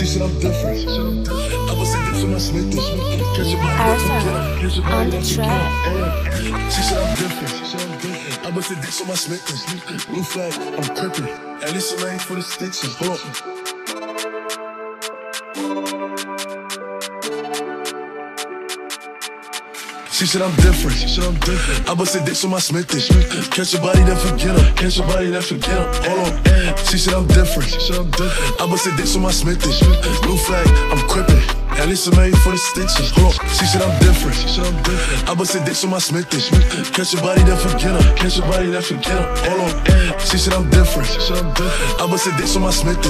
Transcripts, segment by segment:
She said I'm different. I was a dick for my Smith. Catch your body, catch your on the track. She said I'm different. She said I'm different. I was a dick for my Smith. Blue flag, I'm crippin'. At least I'm for the stitches. Hold up. She said I'm different. She said I'm different. I bust a dick on my Smithy. Catch your body, then forget him. Catch your body, then forget him. Hold on. She said I'm different. She said I'm different. I bust a dick on my Smithy. Blue flag, I'm crippin'. At least I'm made for the stitches. Hold on. She said I'm different. She said I'm different. I bust a dick on my Smithy. Catch your body, then forget him. Catch your body, then forget him. Hold on. She said I'm different. She said I'm different. I bust a dick on my Smithy.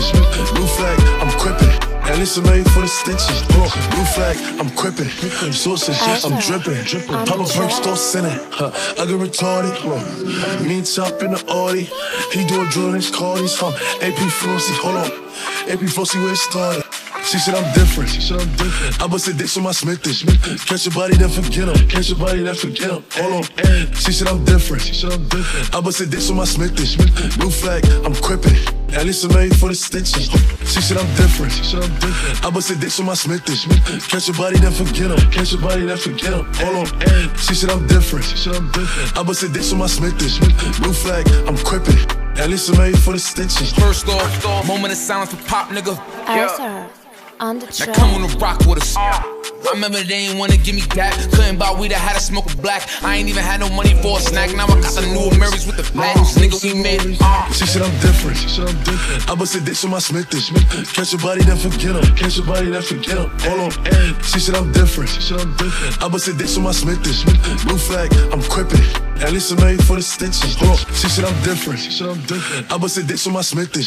Blue flag, I'm crippin'. At least I'm made for the stitches. Hold on. Blue flag, I'm crippin'. Sauce and shit, I'm drippin'. On Papa the Perk track. still sinning. Huh. I get retarded. Huh. Me and Top in the Audi. He doing drillings, Cardis. Huh. AP Flossie, hold on. AP Flossie, where it started. She said I'm different. She said I'm different. I bust a dick on my Smithy. Catch your body, then forget him. Catch your body, then forget him. Hold on. She said I'm different. She said I'm different. I bust a dick on my Smithy. Blue flag, I'm crippin'. At least I'm made for the stitches. She said I'm different. She said I'm different. I bust a dick on my Smithy. Catch your body, then forget him. Catch your body, then forget him. Hold on. She said I'm different. She said I'm different. I bust a dick on my Smithy. Blue flag, I'm crippin'. At least I'm made for the stitches. First off, moment of silence for pop, nigga. Arthur, on the Now track. come on the rock with us. I remember they ain't wanna give me that. Couldn't buy weed, I had to smoke a black. I ain't even had no money for a snack. Now I got the new Amiris with the flats. Nigga, we made it. Uh. She said I'm different. She said I'm different. I bust a dick on my Smithy. Catch your body, then forget him. Catch your body, then forget him. Hold on. She said I'm different. She said I'm different. I bust a dick on my Smithy. Blue flag, I'm crippin'. At least I'm made for the stitches. Hold on. She said I'm different. She said I'm different. I bust a dick on my Smithy.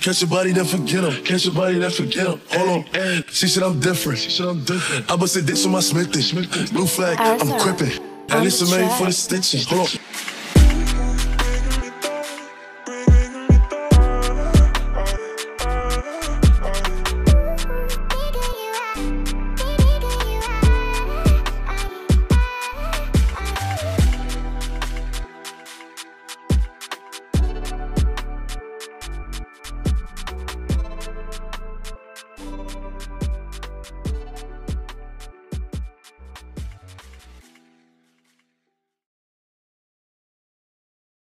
Catch your body, then forget him. Catch your body, then forget him. Hold on. She said I'm different. She said I'm different. I bust a dick on my Smithy. Blue flag, I'm Arthur, crippin'. At on least I'm made for the stitches. Hold on.